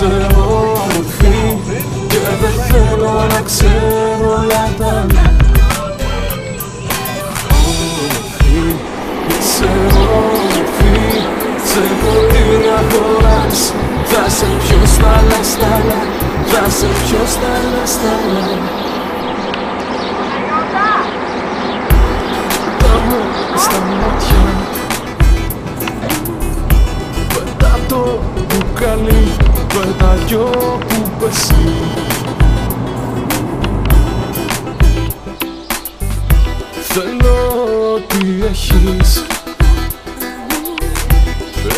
Είσαι όμορφη και δεν θέλω να ξέρω όλα τα Όμορφη, είσαι όμορφη Σε πολύ να χωράς. Θα σε πιω στα λαστάλα Θα σε πιω στα λαστάλα μπουκάλι Πετά κι όπου πέσει. Θέλω ό,τι έχεις.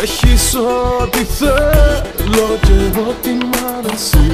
Έχεις ό,τι θέλω και ό,τι μ' αρέσει